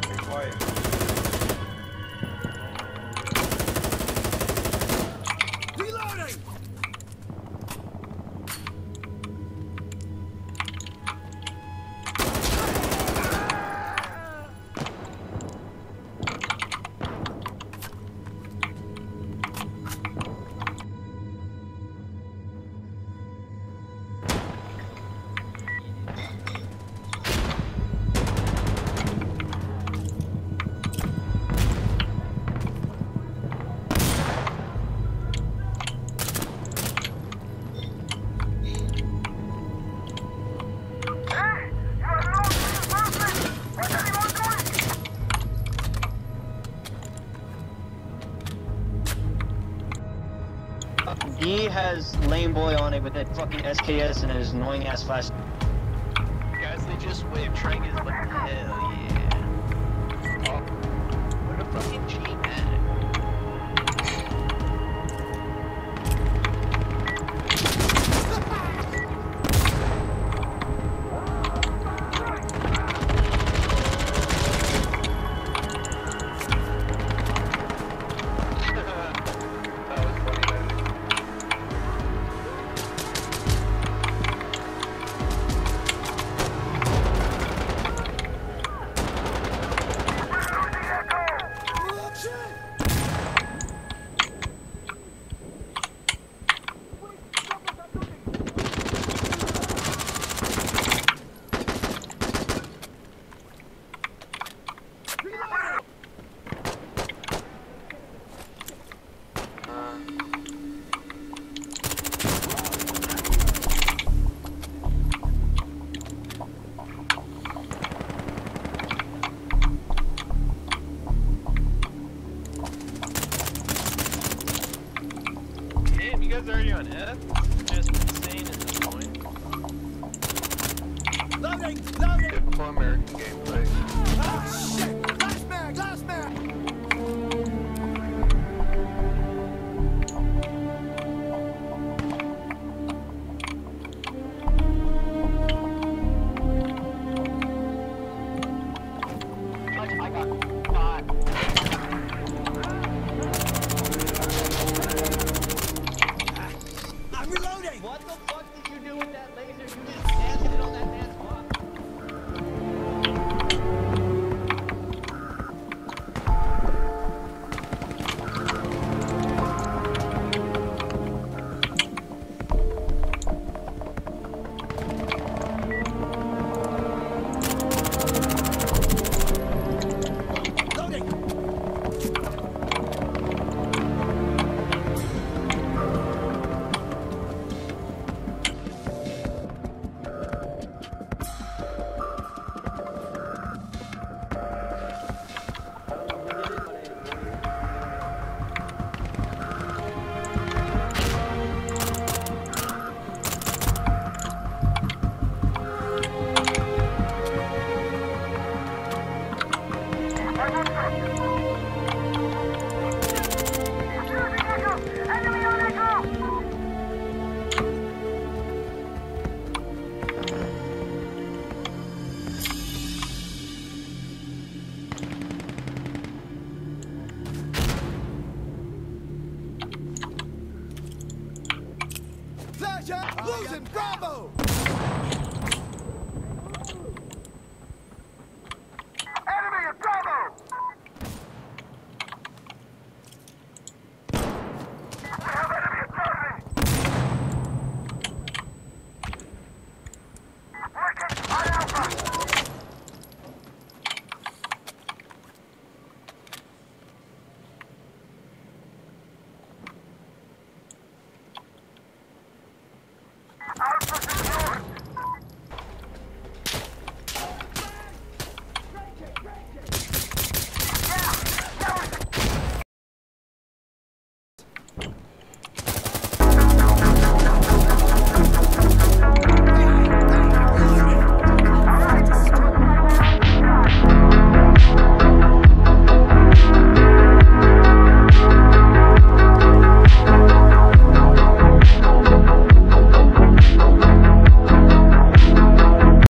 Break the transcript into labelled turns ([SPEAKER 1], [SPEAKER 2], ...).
[SPEAKER 1] quiet, be quiet.
[SPEAKER 2] He has lame boy on it with that fucking SKS and his annoying ass flash.
[SPEAKER 3] Guys, they just waved triggers, but hell yeah. Oh, what a fucking G
[SPEAKER 4] Loading! Loading!
[SPEAKER 3] Typical American gameplay.
[SPEAKER 4] Ah, shit! Last man! Last man! Pleasure. Losing Bravo.